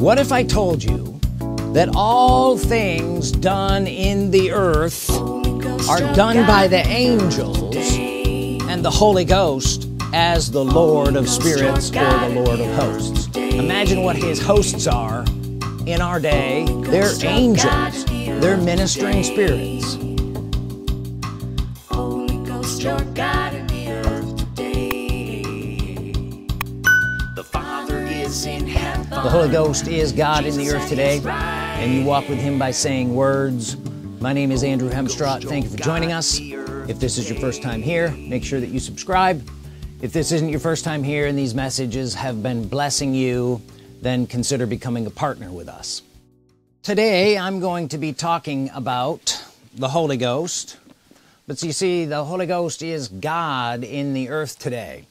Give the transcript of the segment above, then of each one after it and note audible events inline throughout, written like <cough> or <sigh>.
What if I told you that all things done in the earth are done by the angels and the Holy Ghost as the Lord of spirits or the Lord of hosts? Imagine what his hosts are in our day. They're angels, they're ministering spirits. The Holy Ghost is God in the earth today, and you walk with Him by saying words. My name is Andrew Hemstrought. Thank you for joining us. If this is your first time here, make sure that you subscribe. If this isn't your first time here and these messages have been blessing you, then consider becoming a partner with us. Today, I'm going to be talking about the Holy Ghost. But you see, the Holy Ghost is God in the earth today.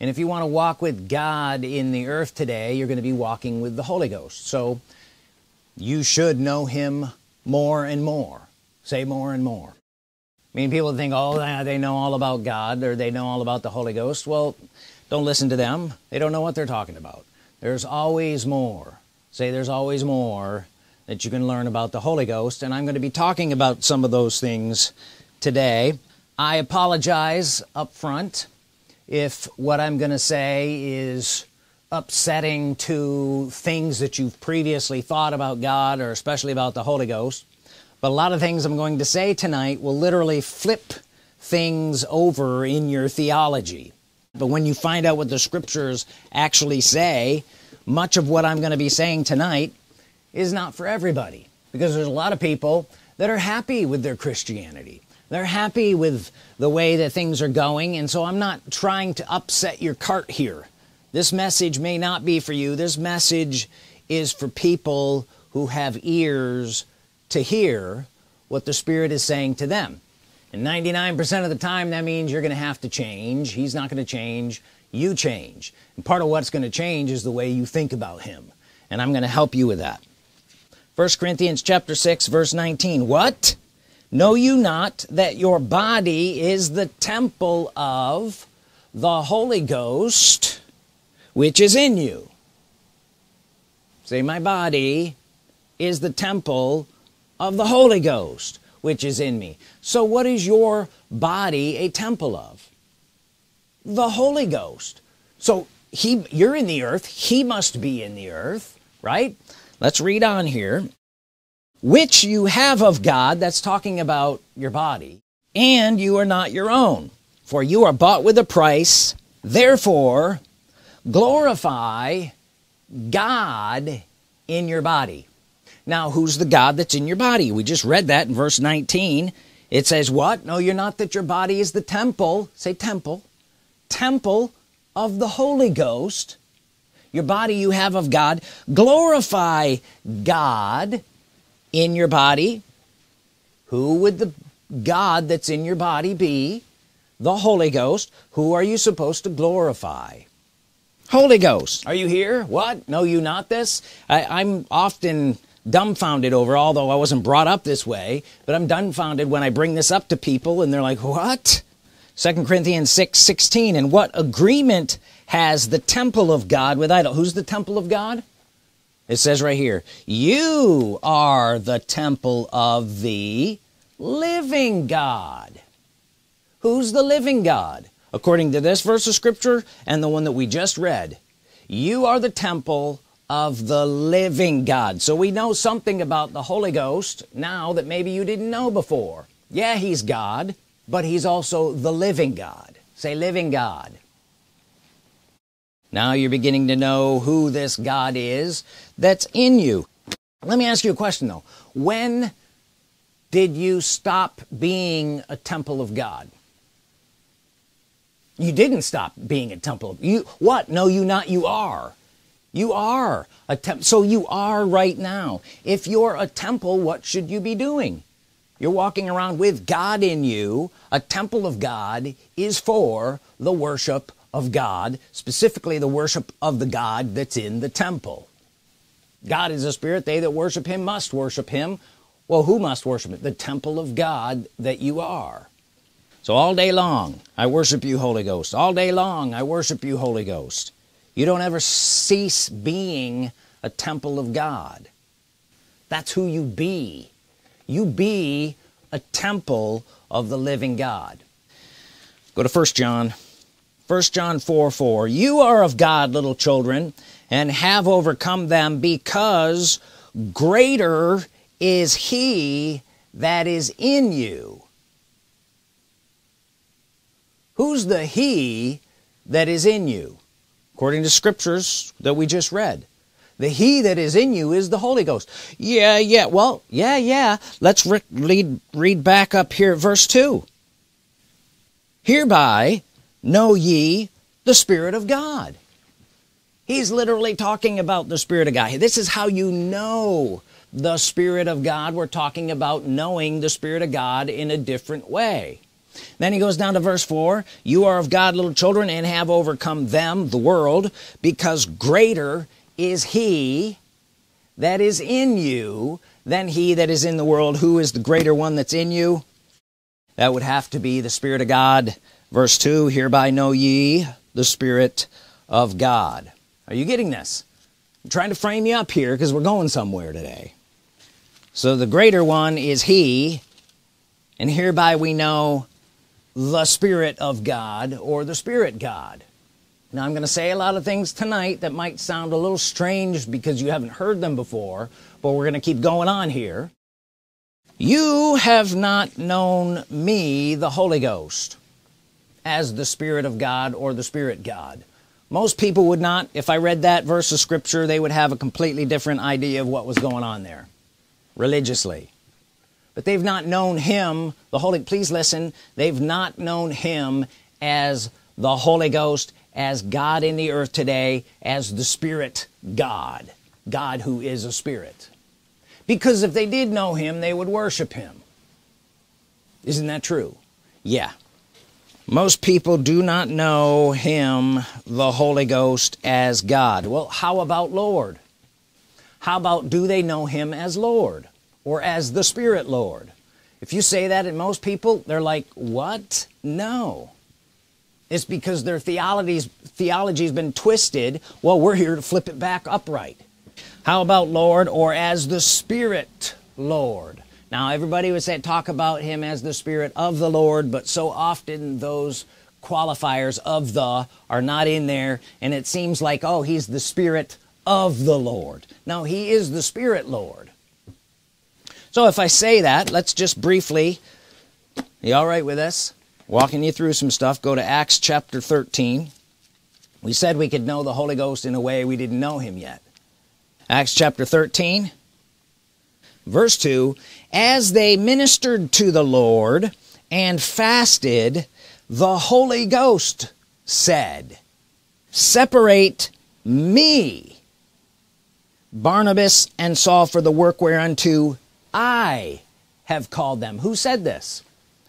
And if you want to walk with God in the earth today, you're going to be walking with the Holy Ghost. So you should know Him more and more. Say more and more. I mean, people think, oh, they know all about God or they know all about the Holy Ghost. Well, don't listen to them. They don't know what they're talking about. There's always more. Say, there's always more that you can learn about the Holy Ghost. And I'm going to be talking about some of those things today. I apologize up front if what I'm going to say is upsetting to things that you've previously thought about God or especially about the Holy Ghost. But a lot of things I'm going to say tonight will literally flip things over in your theology. But when you find out what the scriptures actually say, much of what I'm going to be saying tonight is not for everybody. Because there's a lot of people that are happy with their Christianity. They're happy with the way that things are going, and so I'm not trying to upset your cart here. This message may not be for you. This message is for people who have ears to hear what the Spirit is saying to them. And 99% of the time, that means you're going to have to change. He's not going to change. You change. And part of what's going to change is the way you think about Him. And I'm going to help you with that. 1 Corinthians chapter 6 verse 19. What? Know you not that your body is the temple of the Holy Ghost which is in you? Say, my body is the temple of the Holy Ghost which is in me. So what is your body a temple of? The Holy Ghost. So he you're in the earth, he must be in the earth, right? Let's read on here. Which you have of God, that's talking about your body, and you are not your own, for you are bought with a price. Therefore, glorify God in your body. Now, who's the God that's in your body? We just read that in verse 19. It says, What? No, you're not that your body is the temple. Say temple. Temple of the Holy Ghost. Your body you have of God. Glorify God in your body. Who would the God that's in your body be? The Holy Ghost. Who are you supposed to glorify? Holy Ghost. Are you here? What? Know you not this? I, I'm often dumbfounded over, although I wasn't brought up this way, but I'm dumbfounded when I bring this up to people and they're like, what? 2nd Corinthians 6, 16. And what agreement has the temple of God with idol? Who's the temple of God? It says right here, you are the temple of the living God. Who's the living God? According to this verse of scripture and the one that we just read, you are the temple of the living God. So we know something about the Holy Ghost now that maybe you didn't know before. Yeah, he's God, but he's also the living God. Say living God. Now you're beginning to know who this God is that's in you. Let me ask you a question though. When did you stop being a temple of God? You didn't stop being a temple. Of, you what? No, you not. You are. You are a temple. So you are right now. If you're a temple, what should you be doing? You're walking around with God in you. A temple of God is for the worship of God, specifically the worship of the God that's in the temple. God is a spirit. They that worship him must worship him. Well, who must worship him? The temple of God that you are. So all day long, I worship you, Holy Ghost. All day long, I worship you, Holy Ghost. You don't ever cease being a temple of God that's who you be you be a temple of the living God go to first John first John 4 4 you are of God little children and have overcome them because greater is he that is in you. Who's the he that is in you? According to scriptures that we just read. The he that is in you is the Holy Ghost. Yeah yeah well yeah yeah. Let's re read read back up here verse 2 hereby know ye the Spirit of God? He's literally talking about the Spirit of God. This is how you know the Spirit of God. We're talking about knowing the Spirit of God in a different way. Then he goes down to verse 4 you are of God little children and have overcome them the world because greater is he that is in you than he that is in the world. Who is the greater one that's in you? That would have to be the Spirit of God verse 2 hereby know ye the Spirit of God. Are you getting this? I'm trying to frame you up here because we're going somewhere today. So the greater one is he and hereby we know the Spirit of God or the Spirit God. Now I'm going to say a lot of things tonight that might sound a little strange because you haven't heard them before but we're going to keep going on here. You have not known me the Holy Ghost as the Spirit of God or the Spirit God. Most people would not. If I read that verse of Scripture they would have a completely different idea of what was going on there religiously. But they've not known him the Holy please listen they've not known him as the Holy Ghost as God in the earth today as the Spirit God God who is a spirit. Because if they did know him they would worship him. Isn't that true? Yeah most people do not know him the Holy Ghost as God. Well how about Lord? How about do they know him as Lord or as the Spirit Lord? If you say that and most people they're like what? No. It's because their theology's theology's been twisted. Well we're here to flip it back upright. How about Lord or as the Spirit Lord now everybody would say talk about him as the Spirit of the Lord but so often those qualifiers of the are not in there and it seems like oh he's the Spirit of the Lord. Now he is the Spirit Lord. So if I say that let's just briefly you all right with us walking you through some stuff go to Acts chapter 13 we said we could know the Holy Ghost in a way we didn't know him yet. Acts chapter 13 verse 2 as they ministered to the Lord and fasted the Holy Ghost said separate me Barnabas and Saul for the work whereunto I have called them who said this?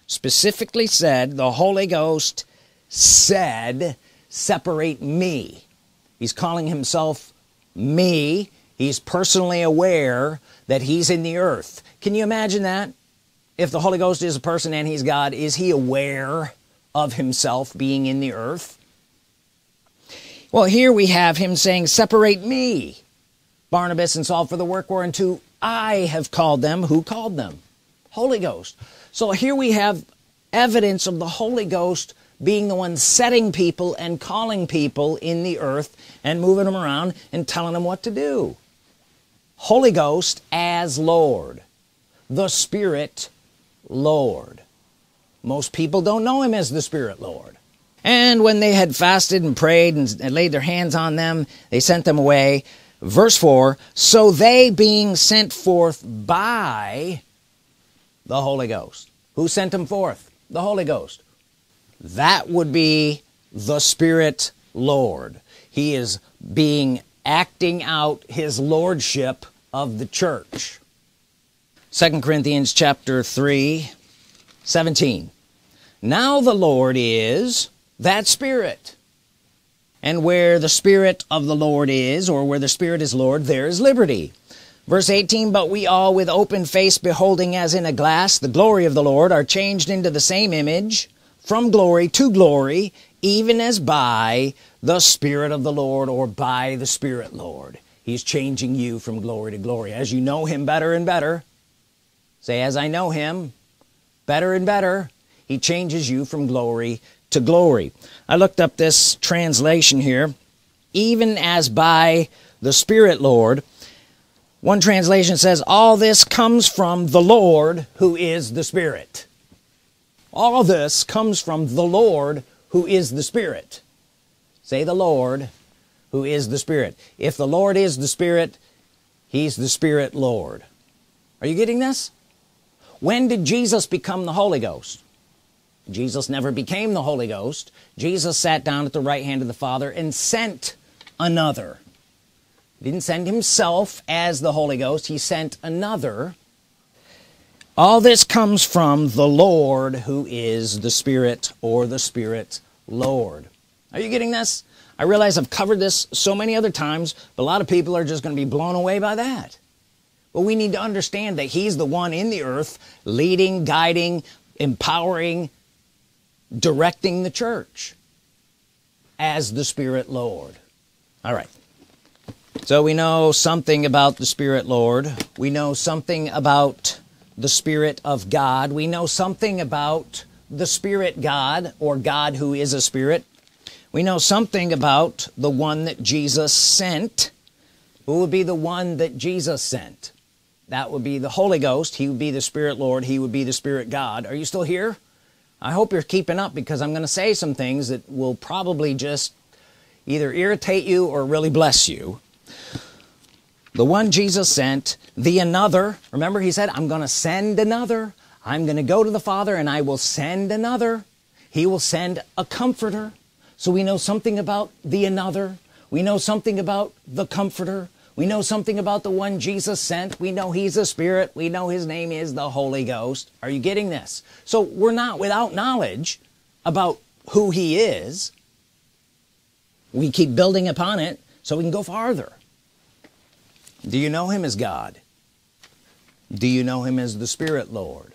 Specifically said the Holy Ghost said separate me he's calling himself me. He's personally aware that he's in the earth. Can you imagine that? If the Holy Ghost is a person and he's God is he aware of himself being in the earth? Well here we have him saying separate me Barnabas and Saul for the work whereunto I have called them. Who called them? Holy Ghost. So here we have evidence of the Holy Ghost being the one setting people and calling people in the earth and moving them around and telling them what to do Holy Ghost as Lord. The Spirit Lord. Most people don't know him as the Spirit Lord. And when they had fasted and prayed and, and laid their hands on them they sent them away. Verse 4 so they being sent forth by the Holy Ghost. Who sent them forth? The Holy Ghost. That would be the Spirit Lord. He is being acting out his lordship of the church. Second Corinthians chapter 3 17 now the Lord is that Spirit. And where the Spirit of the Lord is or where the Spirit is Lord there is liberty. Verse 18 but we all with open face beholding as in a glass the glory of the Lord are changed into the same image from glory to glory even as by the Spirit of the Lord or by the Spirit Lord. He's changing you from glory to glory. As you know him better and better say as I know him better and better he changes you from glory to glory. I looked up this translation here. Even as by the Spirit Lord. One translation says all this comes from the Lord who is the Spirit. All this comes from the Lord who is the Spirit say the Lord who is the Spirit. If the Lord is the Spirit he's the Spirit Lord. Are you getting this? When did Jesus become the Holy Ghost? Jesus never became the Holy Ghost. Jesus sat down at the right hand of the Father and sent another. He didn't send himself as the Holy Ghost. He sent another. All this comes from the Lord who is the Spirit or the Spirit Lord are you getting this? I realize I've covered this so many other times but a lot of people are just going to be blown away by that. But we need to understand that he's the one in the earth leading guiding empowering directing the church as the Spirit Lord. All right. So we know something about the Spirit Lord. We know something about the Spirit of God. We know something about the Spirit God or God who is a Spirit we know something about the one that Jesus sent. Who would be the one that Jesus sent? That would be the Holy Ghost. He would be the Spirit Lord. He would be the Spirit God. Are you still here? I hope you're keeping up because I'm gonna say some things that will probably just either irritate you or really bless you. The one Jesus sent the another. Remember he said I'm gonna send another. I'm gonna go to the Father and I will send another. He will send a comforter so we know something about the another. We know something about the comforter. We know something about the one Jesus sent. We know he's a spirit. We know his name is the Holy Ghost. Are you getting this? So we're not without knowledge about who he is. We keep building upon it so we can go farther. Do you know him as God? Do you know him as the Spirit Lord?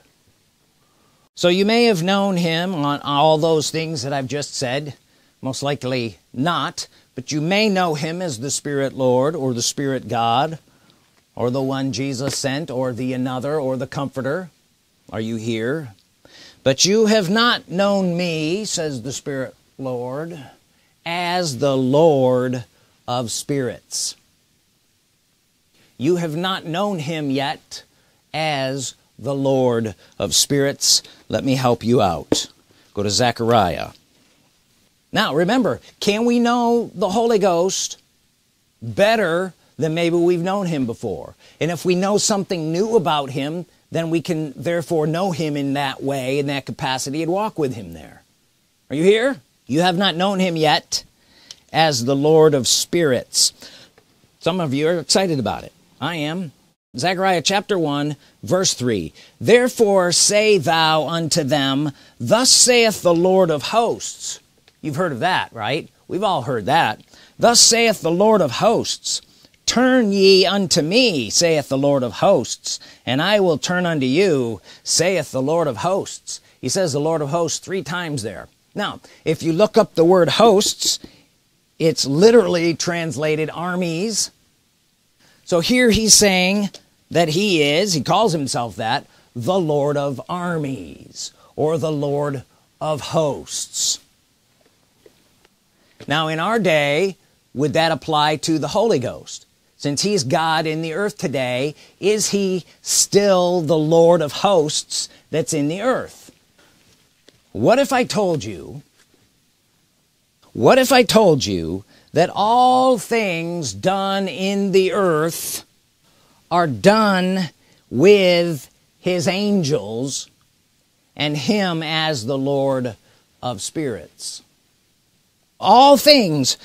So you may have known him on all those things that I've just said most likely not but you may know him as the Spirit Lord or the Spirit God or the one Jesus sent or the another or the comforter. Are you here? But you have not known me says the Spirit Lord as the Lord of spirits. You have not known him yet as the Lord of spirits. Let me help you out. Go to Zechariah now remember can we know the Holy Ghost better than maybe we've known him before? And if we know something new about him then we can therefore know him in that way in that capacity and walk with him there. Are you here? You have not known him yet as the Lord of spirits. Some of you are excited about it. I am. Zechariah chapter 1 verse 3 therefore say thou unto them thus saith the Lord of hosts you've heard of that right? We've all heard that. Thus saith the Lord of hosts turn ye unto me saith the Lord of hosts and I will turn unto you saith the Lord of hosts. He says the Lord of hosts three times there. Now if you look up the word hosts it's literally translated armies. So here he's saying that he is he calls himself that the Lord of armies or the Lord of hosts now in our day would that apply to the Holy Ghost? Since he's God in the earth today is he still the Lord of hosts that's in the earth? What if I told you what if I told you that all things done in the earth are done with his angels and him as the Lord of spirits all things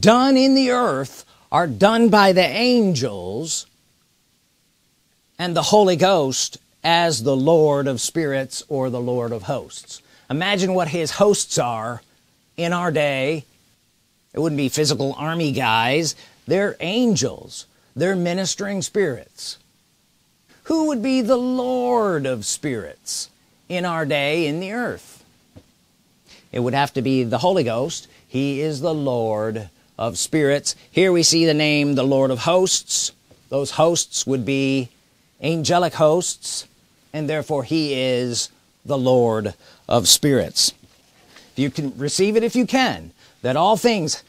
done in the earth are done by the angels and the Holy Ghost as the Lord of spirits or the Lord of hosts. Imagine what his hosts are in our day. It wouldn't be physical army guys. They're angels. They're ministering spirits. Who would be the Lord of spirits in our day in the earth? It would have to be the Holy Ghost he is the Lord of spirits. Here we see the name the Lord of hosts. Those hosts would be angelic hosts and therefore he is the Lord of spirits. You can receive it if you can that all things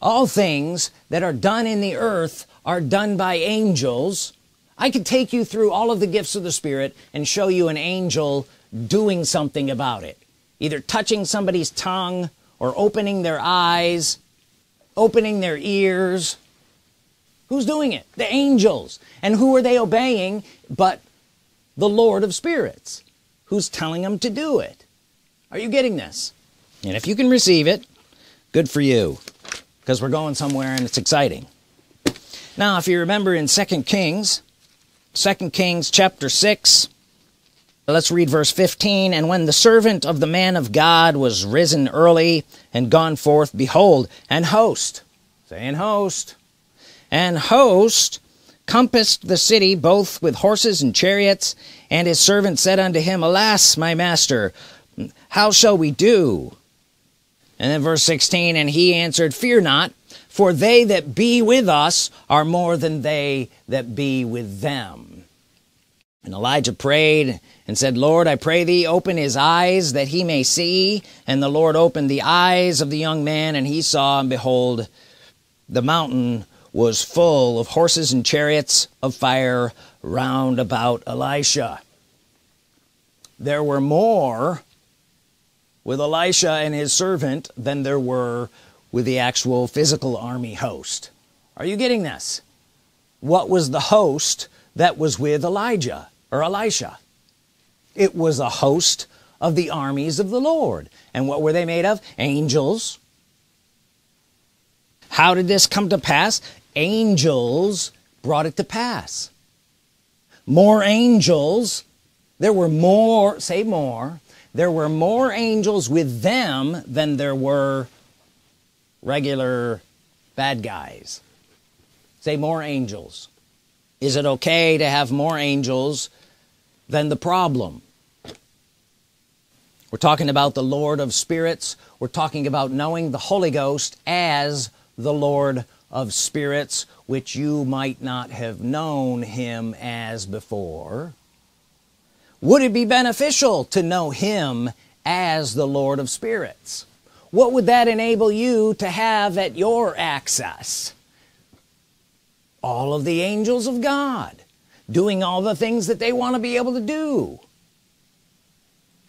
all things that are done in the earth are done by angels I could take you through all of the gifts of the Spirit and show you an angel doing something about it. Either touching somebody's tongue or opening their eyes opening their ears. Who's doing it? The angels. And who are they obeying but the Lord of spirits who's telling them to do it? Are you getting this? And if you can receive it good for you because we're going somewhere and it's exciting. Now if you remember in second Kings second Kings chapter 6 let's read verse 15 and when the servant of the man of God was risen early and gone forth behold an host saying host and host compassed the city both with horses and chariots. And his servant said unto him alas my master how shall we do? And then verse 16 and he answered fear not for they that be with us are more than they that be with them and Elijah prayed and said Lord I pray thee open his eyes that he may see. And the Lord opened the eyes of the young man and he saw and behold the mountain was full of horses and chariots of fire round about Elisha. There were more with Elisha and his servant than there were with the actual physical army host. Are you getting this? What was the host that was with Elijah or Elisha. It was a host of the armies of the Lord. And what were they made of? Angels. How did this come to pass? Angels brought it to pass. More angels. There were more say more. There were more angels with them than there were regular bad guys. Say more angels. Is it okay to have more angels than the problem. We're talking about the Lord of spirits. We're talking about knowing the Holy Ghost as the Lord of spirits which you might not have known him as before. Would it be beneficial to know him as the Lord of spirits? What would that enable you to have at your access? All of the angels of God doing all the things that they want to be able to do.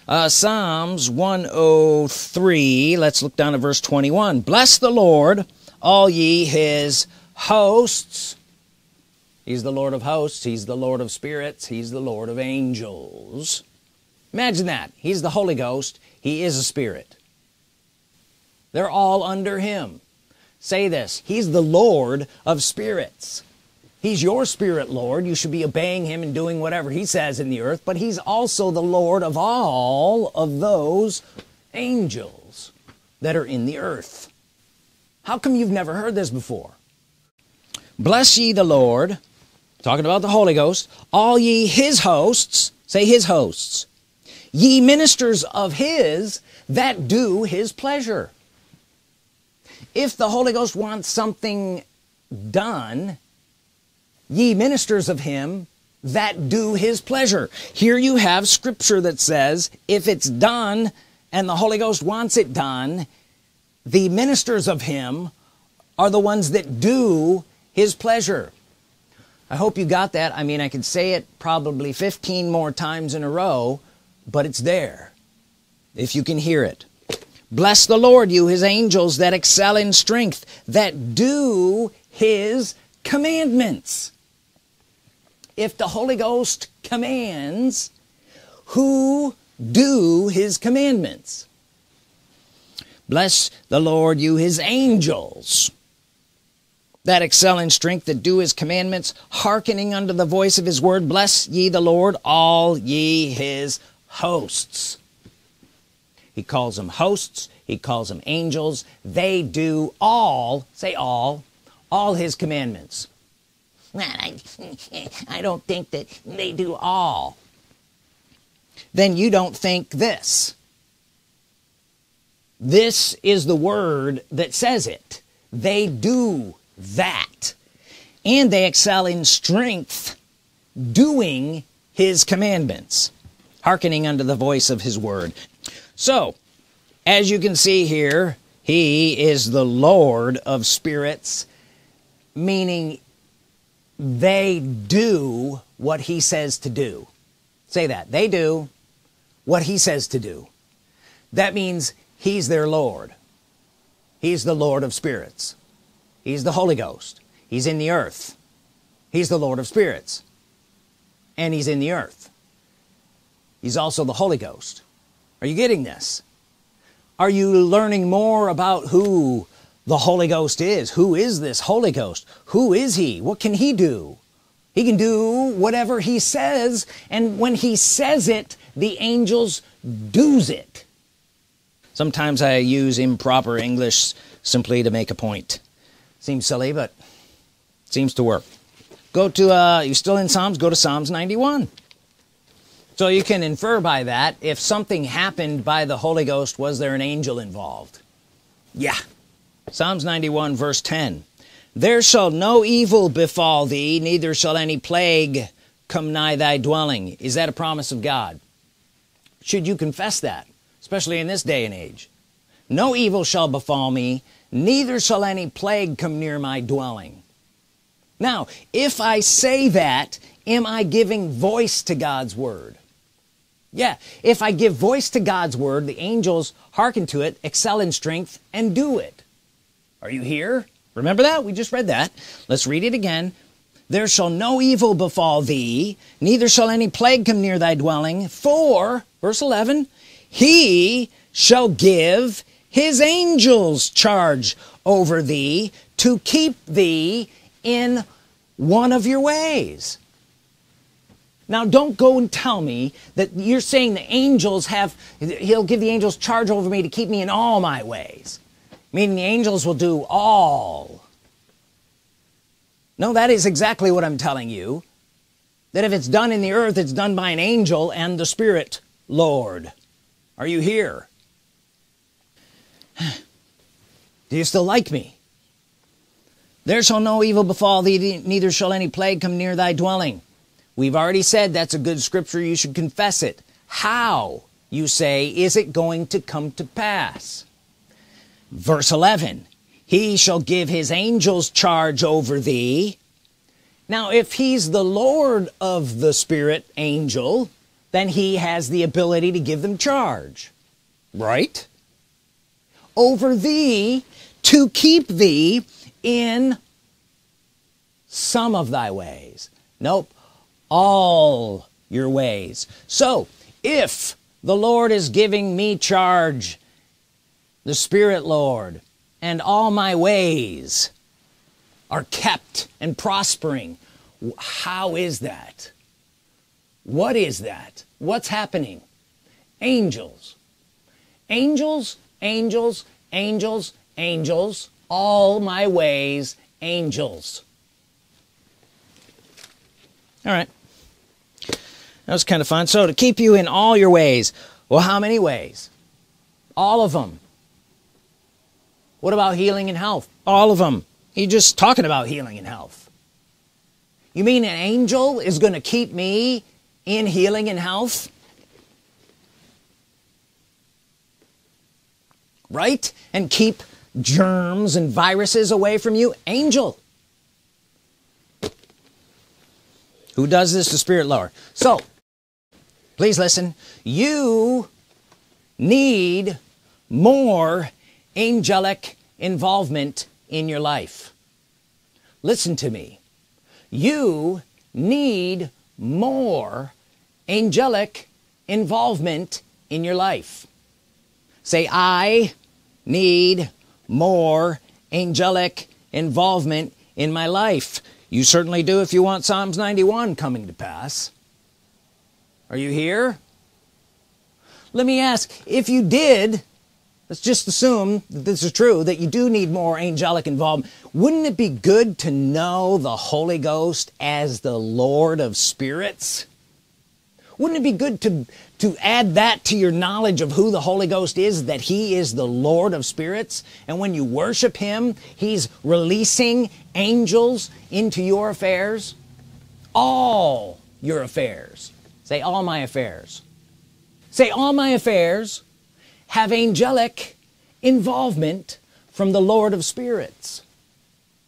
Uh, Psalms 103 let's look down to verse 21 bless the Lord all ye his hosts. He's the Lord of hosts he's the Lord of spirits he's the Lord of angels. Imagine that. He's the Holy Ghost he is a spirit. They're all under him. Say this he's the Lord of spirits he's your spirit Lord. You should be obeying him and doing whatever he says in the earth. But he's also the Lord of all of those angels that are in the earth. How come you've never heard this before? Bless ye the Lord. Talking about the Holy Ghost. All ye his hosts say his hosts ye ministers of his that do his pleasure. If the Holy Ghost wants something done ye ministers of him that do his pleasure. Here you have scripture that says if it's done and the Holy Ghost wants it done the ministers of him are the ones that do his pleasure. I hope you got that. I mean I could say it probably 15 more times in a row but it's there if you can hear it. Bless the Lord you his angels that excel in strength that do his commandments. If the Holy Ghost commands who do his commandments? Bless the Lord you his angels. That excel in strength that do his commandments hearkening unto the voice of his word bless ye the Lord all ye his hosts. He calls them hosts he calls them angels they do all say all all his commandments. I, I don't think that they do all. Then you don't think this. This is the word that says it. They do that. And they excel in strength doing his commandments hearkening unto the voice of his word. So as you can see here he is the lord of spirits meaning they do what he says to do. Say that. They do what he says to do. That means he's their lord. He's the lord of spirits. He's the Holy Ghost. He's in the earth. He's the Lord of spirits. And he's in the earth. He's also the Holy Ghost. Are you getting this? Are you learning more about who the Holy Ghost is. Who is this Holy Ghost? Who is he? What can he do? He can do whatever he says and when he says it the angels does it. Sometimes I use improper English simply to make a point. Seems silly but seems to work. Go to uh you still in Psalms? Go to Psalms 91 so you can infer by that if something happened by the Holy Ghost was there an angel involved? Yeah Psalms 91 verse 10 there shall no evil befall thee neither shall any plague come nigh thy dwelling. Is that a promise of God? Should you confess that especially in this day and age? No evil shall befall me neither shall any plague come near my dwelling. Now if I say that am I giving voice to God's Word? Yeah if I give voice to God's Word the angels hearken to it excel in strength and do it are you here? Remember that? We just read that. Let's read it again. There shall no evil befall thee neither shall any plague come near thy dwelling. For verse 11 he shall give his angels charge over thee to keep thee in one of your ways. Now don't go and tell me that you're saying the angels have he'll give the angels charge over me to keep me in all my ways meaning the angels will do all. No that is exactly what I'm telling you. That if it's done in the earth it's done by an angel and the Spirit Lord. Are you here? <sighs> Do you still like me? There shall no evil befall thee neither shall any plague come near thy dwelling. We've already said that's a good scripture. You should confess it. How you say is it going to come to pass verse 11 he shall give his angels charge over thee. Now if he's the Lord of the Spirit angel then he has the ability to give them charge right? Over thee to keep thee in some of thy ways. Nope all your ways. So if the Lord is giving me charge the Spirit Lord and all my ways are kept and prospering. How is that? What is that? What's happening? Angels. Angels angels angels angels all my ways angels. All right. That was kind of fun. So to keep you in all your ways well how many ways? All of them what about healing and health? All of them he just talking about healing and health. You mean an angel is going to keep me in healing and health? Right? And keep germs and viruses away from you? Angel. Who does this? To spirit lower so please listen. You need more angelic involvement in your life. Listen to me. You need more angelic involvement in your life. Say I need more angelic involvement in my life. You certainly do if you want Psalms 91 coming to pass. Are you here? Let me ask if you did let's just assume that this is true that you do need more angelic involvement. Wouldn't it be good to know the Holy Ghost as the Lord of spirits? Wouldn't it be good to to add that to your knowledge of who the Holy Ghost is that he is the Lord of spirits? And when you worship him he's releasing angels into your affairs? All your affairs. Say all my affairs. Say all my affairs have angelic involvement from the Lord of spirits.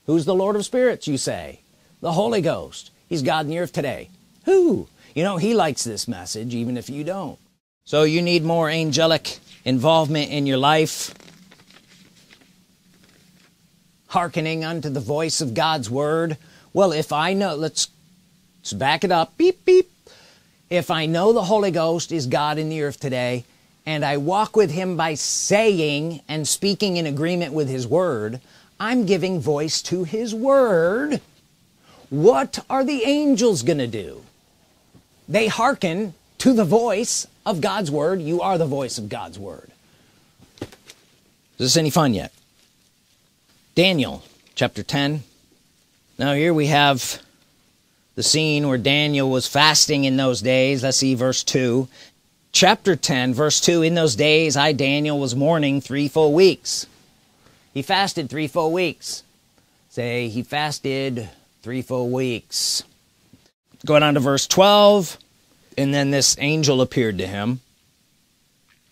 Who's the Lord of spirits you say? The Holy Ghost. He's God in the earth today. Who? You know he likes this message even if you don't. So you need more angelic involvement in your life. Hearkening unto the voice of God's Word. Well if I know let's let's back it up. Beep beep. If I know the Holy Ghost is God in the earth today and I walk with him by saying and speaking in agreement with his word I'm giving voice to his word. What are the angels gonna do? They hearken to the voice of God's Word. You are the voice of God's Word. Is this any fun yet? Daniel chapter 10 now here we have the scene where Daniel was fasting in those days. Let's see verse 2 chapter 10 verse 2 in those days I Daniel was mourning three full weeks. He fasted three full weeks. Say he fasted three full weeks. Going on to verse 12 and then this angel appeared to him.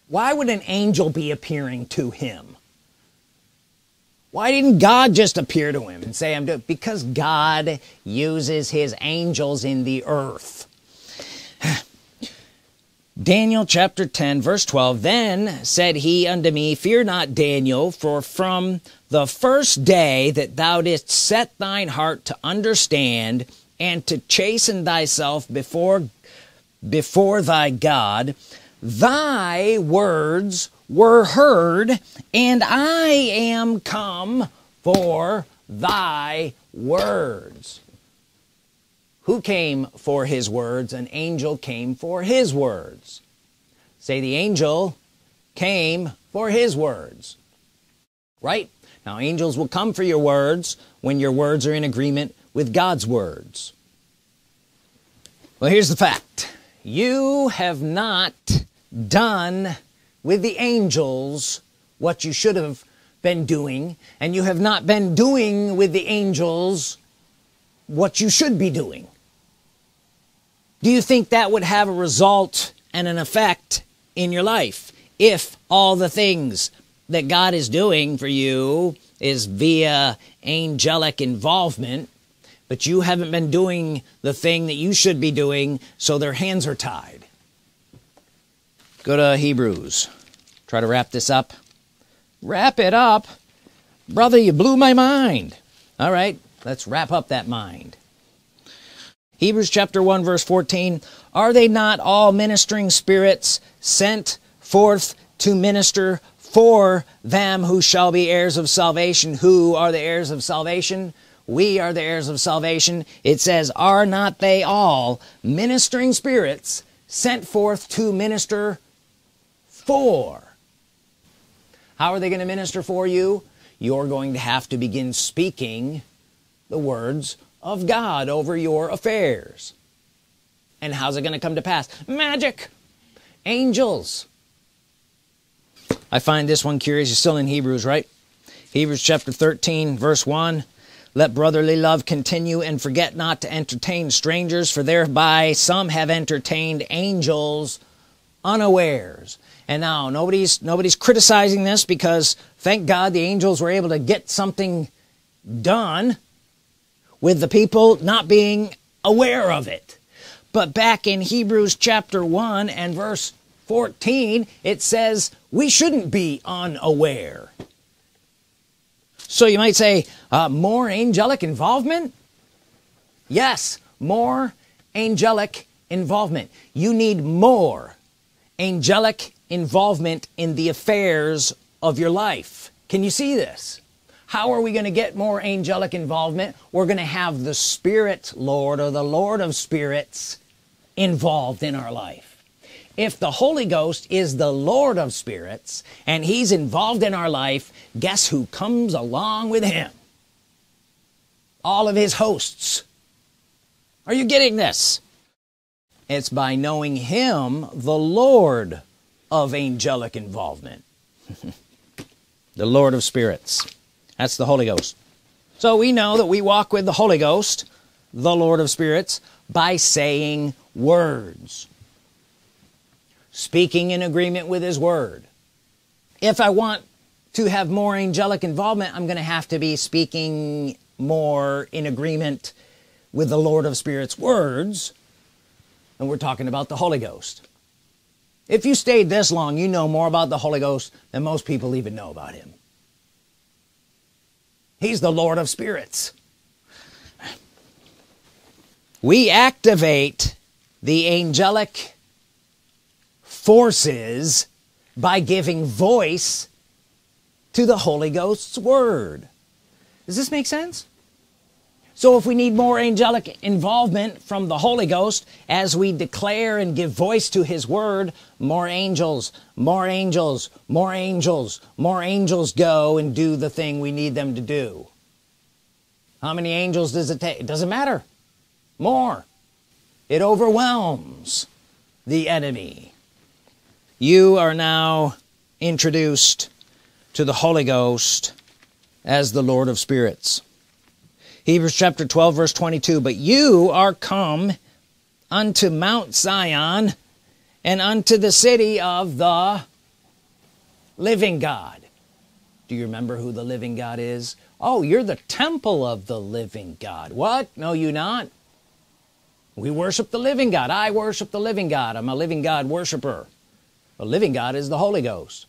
Why would an angel be appearing to him? Why didn't God just appear to him and say I'm doing because God uses his angels in the earth Daniel chapter 10 verse 12 then said he unto me fear not Daniel for from the first day that thou didst set thine heart to understand and to chasten thyself before before thy God thy words were heard and I am come for thy words who came for his words an angel came for his words. Say the angel came for his words. Right? Now angels will come for your words when your words are in agreement with God's words. Well here's the fact. You have not done with the angels what you should have been doing and you have not been doing with the angels what you should be doing do you think that would have a result and an effect in your life if all the things that God is doing for you is via angelic involvement but you haven't been doing the thing that you should be doing so their hands are tied? Go to Hebrews. Try to wrap this up. Wrap it up. Brother you blew my mind. All right let's wrap up that mind Hebrews chapter 1 verse 14 are they not all ministering spirits sent forth to minister for them who shall be heirs of salvation? Who are the heirs of salvation? We are the heirs of salvation. It says are not they all ministering spirits sent forth to minister for? How are they going to minister for you? You're going to have to begin speaking the words of God over your affairs. And how's it going to come to pass? Magic! Angels! I find this one curious. You're still in Hebrews right? Hebrews chapter 13 verse 1 let brotherly love continue and forget not to entertain strangers for thereby some have entertained angels unawares. And now nobody's nobody's criticizing this because thank God the angels were able to get something done with the people not being aware of it. But back in Hebrews chapter 1 and verse 14 it says we shouldn't be unaware. So you might say uh, more angelic involvement? Yes more angelic involvement. You need more angelic involvement in the affairs of your life. Can you see this how are we going to get more angelic involvement? We're going to have the Spirit Lord or the Lord of spirits involved in our life. If the Holy Ghost is the Lord of spirits and he's involved in our life guess who comes along with him? All of his hosts. Are you getting this? It's by knowing him the Lord of angelic involvement. <laughs> The Lord of spirits that's the Holy Ghost. So we know that we walk with the Holy Ghost the Lord of spirits by saying words. Speaking in agreement with his word. If I want to have more angelic involvement I'm gonna have to be speaking more in agreement with the Lord of Spirits words and we're talking about the Holy Ghost. If you stayed this long you know more about the Holy Ghost than most people even know about him he's the Lord of Spirits. We activate the angelic forces by giving voice to the Holy Ghost's Word. Does this make sense so if we need more angelic involvement from the Holy Ghost as we declare and give voice to his word more angels more angels more angels more angels go and do the thing we need them to do. How many angels does it take? It doesn't matter. More. It overwhelms the enemy. You are now introduced to the Holy Ghost as the Lord of spirits Hebrews chapter 12 verse 22 but you are come unto Mount Zion and unto the city of the living God. Do you remember who the living God is? Oh you're the temple of the living God. What? No you not. We worship the living God. I worship the living God. I'm a living God worshiper. The living God is the Holy Ghost.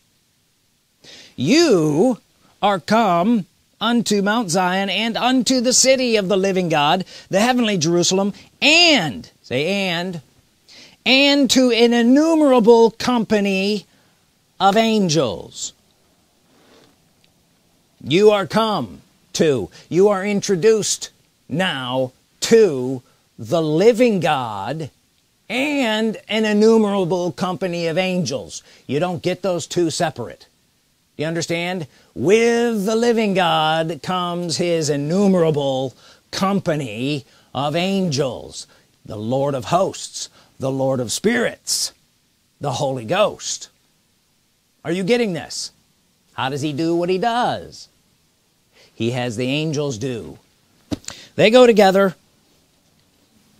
You are come unto Mount Zion and unto the city of the living God the heavenly Jerusalem and say and and to an innumerable company of angels. You are come to you are introduced now to the living God and an innumerable company of angels. You don't get those two separate you understand? With the living God comes his innumerable company of angels the Lord of hosts the Lord of spirits the Holy Ghost. Are you getting this? How does he do what he does? He has the angels do. They go together.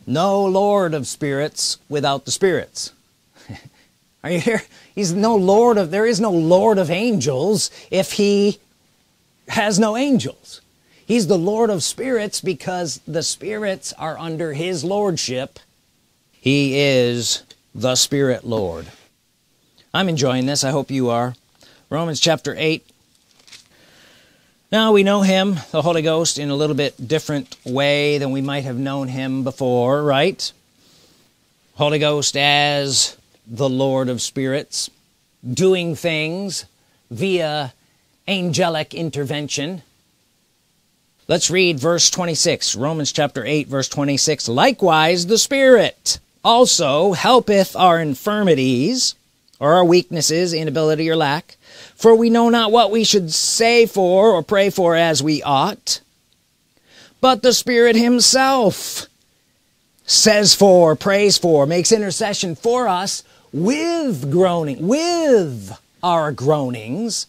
No Lord of spirits without the spirits. <laughs> Are you here he's no Lord of there is no Lord of angels if he has no angels. He's the Lord of spirits because the spirits are under his lordship. He is the Spirit Lord. I'm enjoying this. I hope you are. Romans chapter 8 now we know him the Holy Ghost in a little bit different way than we might have known him before right? Holy Ghost as the Lord of spirits doing things via angelic intervention. Let's read verse 26 Romans chapter 8 verse 26 likewise the Spirit also helpeth our infirmities or our weaknesses inability or lack. For we know not what we should say for or pray for as we ought. But the Spirit himself says for prays for makes intercession for us with groaning with our groanings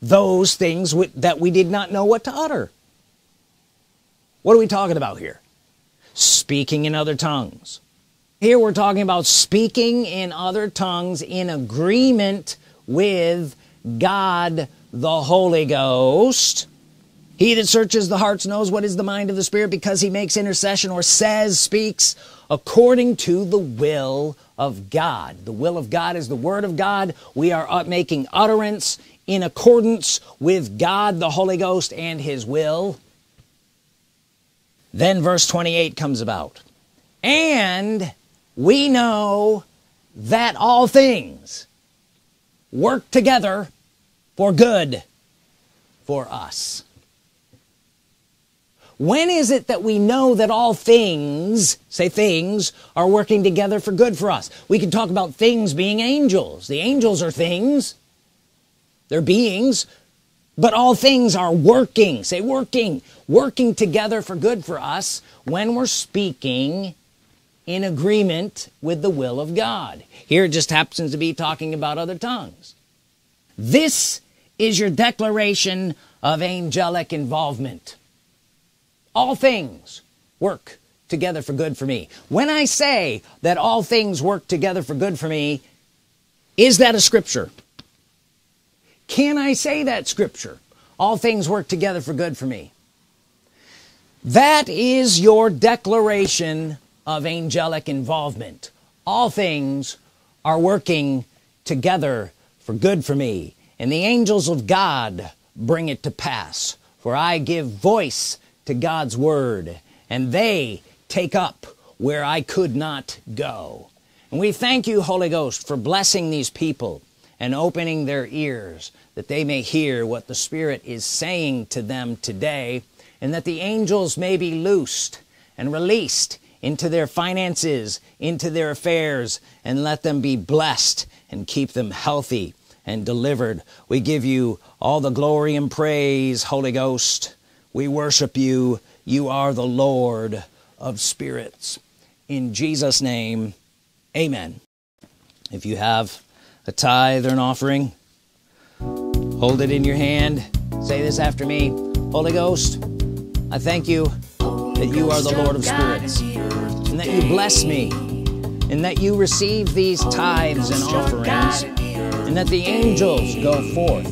those things that we did not know what to utter. What are we talking about here? Speaking in other tongues. Here we're talking about speaking in other tongues in agreement with God the Holy Ghost. He that searches the hearts knows what is the mind of the Spirit because he makes intercession or says speaks according to the will of God. The will of God is the Word of God. We are making utterance in accordance with God the Holy Ghost and his will. Then verse 28 comes about. And we know that all things work together for good for us when is it that we know that all things say things are working together for good for us? We can talk about things being angels. The angels are things. They're beings. But all things are working. Say working. Working together for good for us when we're speaking in agreement with the will of God. Here it just happens to be talking about other tongues. This is your declaration of angelic involvement all things work together for good for me. When I say that all things work together for good for me is that a scripture? Can I say that scripture? All things work together for good for me. That is your declaration of angelic involvement. All things are working together for good for me and the angels of God bring it to pass. For I give voice to God's Word and they take up where I could not go. And we thank you Holy Ghost for blessing these people and opening their ears that they may hear what the Spirit is saying to them today and that the angels may be loosed and released into their finances into their affairs and let them be blessed and keep them healthy and delivered. We give you all the glory and praise Holy Ghost we worship you. You are the Lord of spirits. In Jesus name amen. If you have a tithe or an offering hold it in your hand. Say this after me. Holy Ghost I thank you that you are the Lord of spirits and that you bless me and that you receive these tithes and offerings and that the angels go forth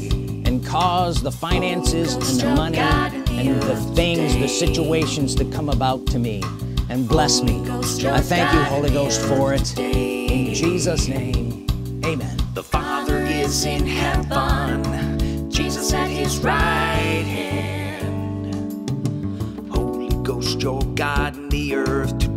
and cause the finances and the money and the things the situations that come about to me. And bless me. I thank you Holy Ghost for it. In Jesus name amen. The Father is in heaven, Jesus at his right hand. Holy Ghost, your God in the earth